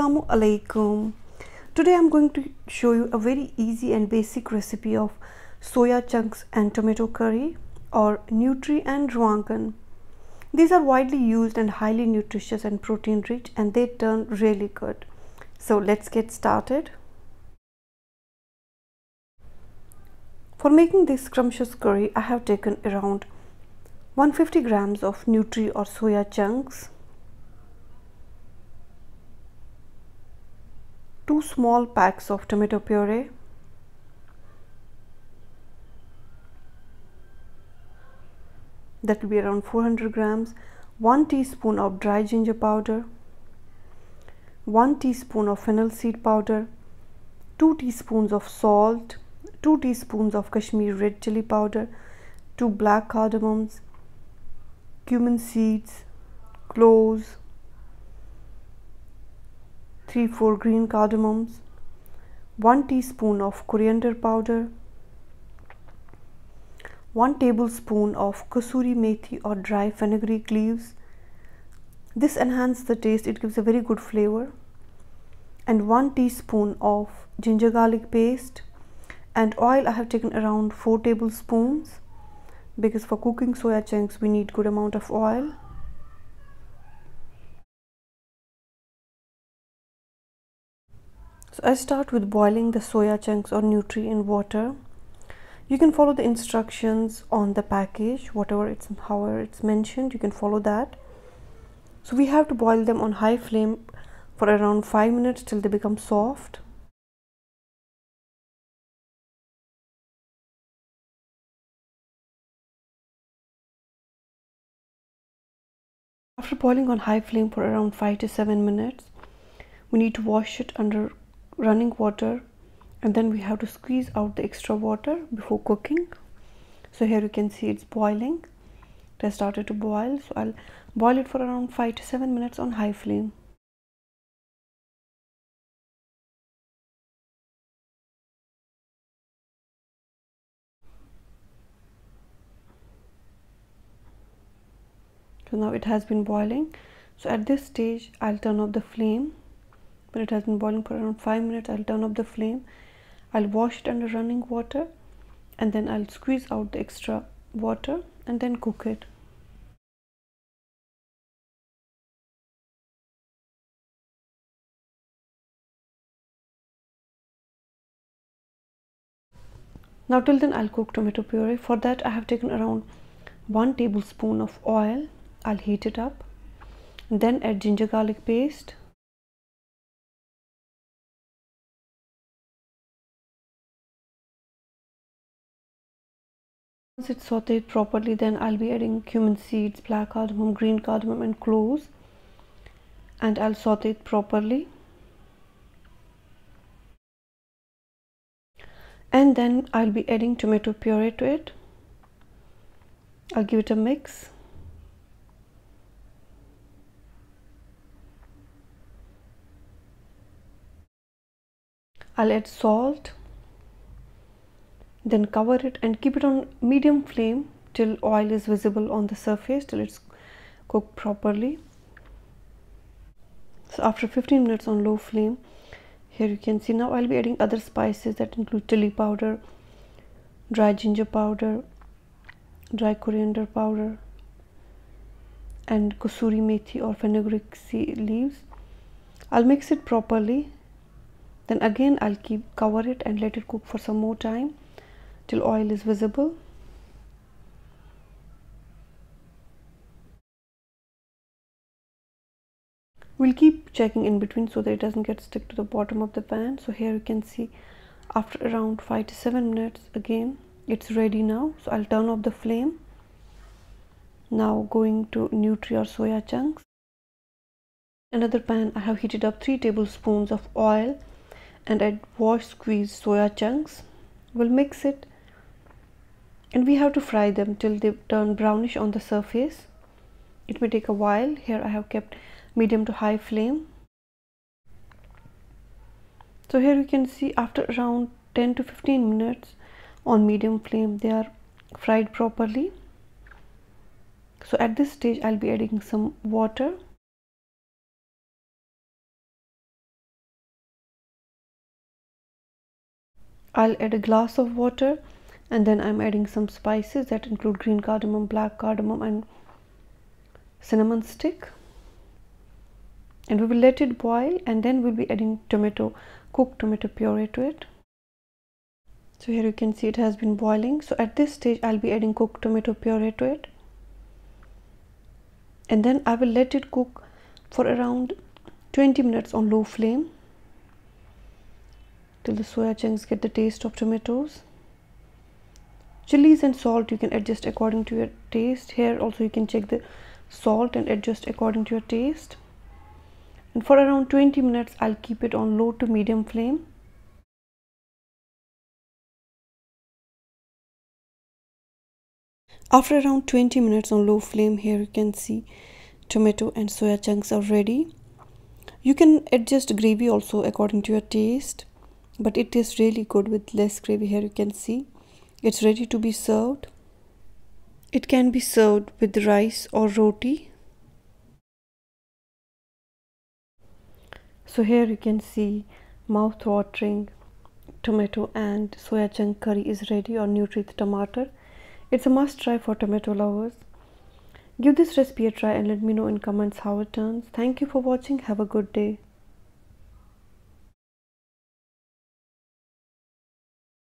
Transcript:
Assalamu alaikum. Today I'm going to show you a very easy and basic recipe of soya chunks and tomato curry or nutri and ruwangan. These are widely used and highly nutritious and protein rich and they turn really good. So let's get started. For making this scrumptious curry I have taken around 150 grams of nutri or soya chunks 2 small packs of tomato puree. That will be around 400 grams. 1 teaspoon of dry ginger powder. 1 teaspoon of fennel seed powder. 2 teaspoons of salt. 2 teaspoons of Kashmiri red chili powder. 2 black cardamoms cumin seeds. Cloves 3 4 green cardamoms 1 teaspoon of coriander powder 1 tablespoon of kasuri methi or dry fenugreek leaves. This enhances the taste it gives a very good flavor. And 1 teaspoon of ginger garlic paste. And oil I have taken around 4 tablespoons because for cooking soya chunks we need good amount of oil So I start with boiling the soya chunks or nutri in water. You can follow the instructions on the package, whatever it's however it's mentioned, you can follow that. So we have to boil them on high flame for around 5 minutes till they become soft. After boiling on high flame for around 5 to 7 minutes, we need to wash it under running water and then we have to squeeze out the extra water before cooking. So here you can see it's boiling. It has started to boil so I'll boil it for around 5 to 7 minutes on high flame. So now it has been boiling. So at this stage I'll turn off the flame when it has been boiling for around 5 minutes. I'll turn up the flame. I'll wash it under running water and then I'll squeeze out the extra water and then cook it. Now till then I'll cook tomato puree. For that I have taken around 1 tablespoon of oil. I'll heat it up. Then add ginger garlic paste Once it's sauteed properly then I'll be adding cumin seeds, black cardamom, green cardamom and cloves. And I'll saute it properly. And then I'll be adding tomato puree to it. I'll give it a mix. I'll add salt then cover it and keep it on medium flame till oil is visible on the surface till it's cooked properly. So after 15 minutes on low flame here you can see now I'll be adding other spices that include chili powder dry ginger powder dry coriander powder and kasuri methi or fenugreek leaves. I'll mix it properly. Then again I'll keep cover it and let it cook for some more time till oil is visible. We'll keep checking in between so that it doesn't get stuck to the bottom of the pan. So here you can see after around 5 to 7 minutes again it's ready now. So I'll turn off the flame. Now going to nutri or soya chunks. Another pan I have heated up 3 tablespoons of oil and add wash squeezed soya chunks. We'll mix it and we have to fry them till they turn brownish on the surface. It may take a while. Here I have kept medium to high flame. So here you can see after around 10 to 15 minutes on medium flame they are fried properly. So at this stage I'll be adding some water. I'll add a glass of water and then I'm adding some spices that include green cardamom, black cardamom and cinnamon stick. And we will let it boil and then we'll be adding tomato cooked tomato puree to it. So here you can see it has been boiling. So at this stage I'll be adding cooked tomato puree to it. And then I will let it cook for around 20 minutes on low flame till the soya chunks get the taste of tomatoes chilies and salt you can adjust according to your taste here also you can check the salt and adjust according to your taste and for around 20 minutes I'll keep it on low to medium flame After around 20 minutes on low flame here you can see tomato and soya chunks are ready. You can adjust gravy also according to your taste but it is really good with less gravy here you can see. It's ready to be served. It can be served with rice or roti. So here you can see mouth-watering tomato and soya chunk curry is ready or Nutri tomato it's a must try for tomato lovers. Give this recipe a try and let me know in comments how it turns. Thank you for watching. Have a good day.